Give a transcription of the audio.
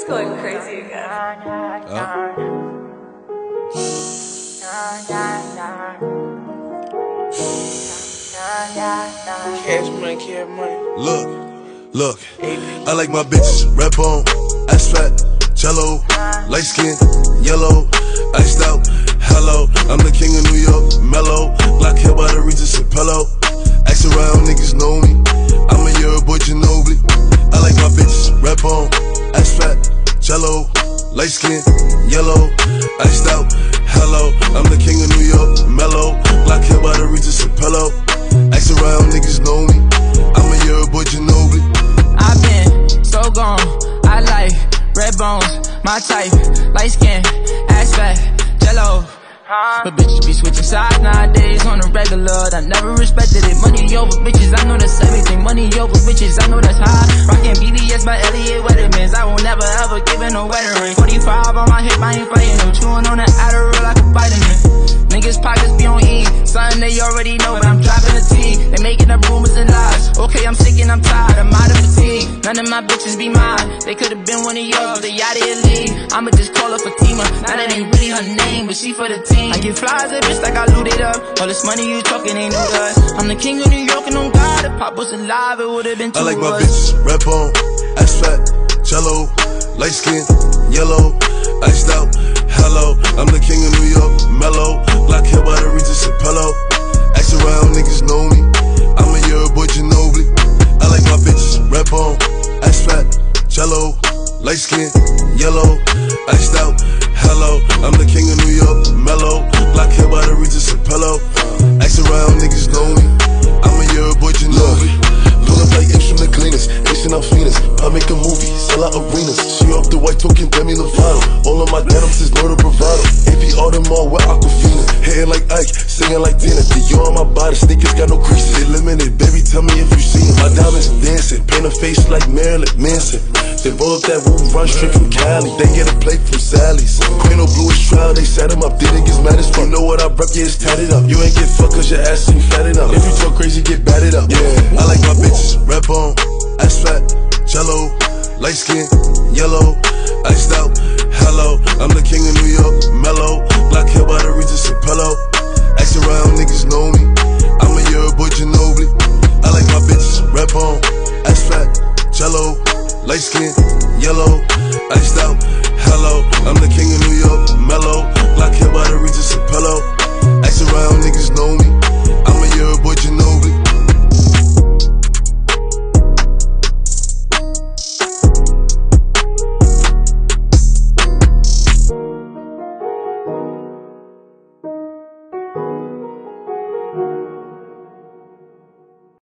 It's going crazy again. Cash money, cash money. Look, look, I like my bitches red bone, ass fat, cello, light skin, yellow, iced out. Hello, I'm the king of New York, Melo, black hair by the Regis and pillow. Ask around, niggas know me. I'm a Euro boy, Ginobili. I like my bitches red bone, ass fat, cello, light skin, yellow, iced out. Hello, I'm the king of New York, Melo, black hair by the Regis and pillow. Ask around, niggas know me. I'm a Euro boy, Ginobili. I've been so gone. I like red bones, my type, light skin, ass fat, jello. But bitches be switching sides nowadays on the regular. I never respected it. Money over bitches, I know that's everything. Money over bitches, I know that's high. Rockin' BBS by Elliot Weathermans. I will never ever give in a wedding ring. 45 on my hip, I ain't fighting them. Chewing on that Adderall like a vitamin. Niggas pockets be on E. Something they already know, but I'm dropping a T. They making up rumors and lies. Okay, I'm sick and I'm tired. I'm out of fatigue. None of my bitches be mine. They could've been one of yours. They out of league. I'ma just call her Fatima. Now that ain't really her name, but she for the team. I get flies a bitch like I looted up. All this money you talking ain't no good. I'm the king of New York and on God. If Pop was alive, it would've been two I like my bitches red bone, ass fat, light skin, yellow, iced out. Hello, I'm the king of New York, Melo, black hair by the Regis pillow. Ask around, niggas know me. I'm a Euro boy, Ginobili. I like my bitches red bone, ass fat, cello, light skin, yellow, iced out. Movie, sell out arenas. She off the white token, Demi Lovato. All of my denims is murder bravado. AP Audemars with Aquafina. Hitting like Ike, singing like Tina. Dior on my body, sneakers got no creases. Limited, baby, tell me if you see 'em. My diamonds dancing, paint a face like Marilyn Manson. They roll up that roof, run straight from Cali. They get a plate from Sally's. Queen of Bluish trial, they set him up. Did niggas mad as fuck. You know what I rep, yeah, it's tatted up. You ain't get fucked cause your ass ain't fat enough. If you talk crazy, get batted up. Yeah, I like my bitches red bone, ass fat, cello, light skin, yellow, iced out. Hello, I'm the king of New York, Melo, black hair by the Regis and pillow. Ask around, niggas know me. I'm a Euro boy, Ginobili. I like my bitches red bone, ass cello, light skin, yellow, iced out. Hello,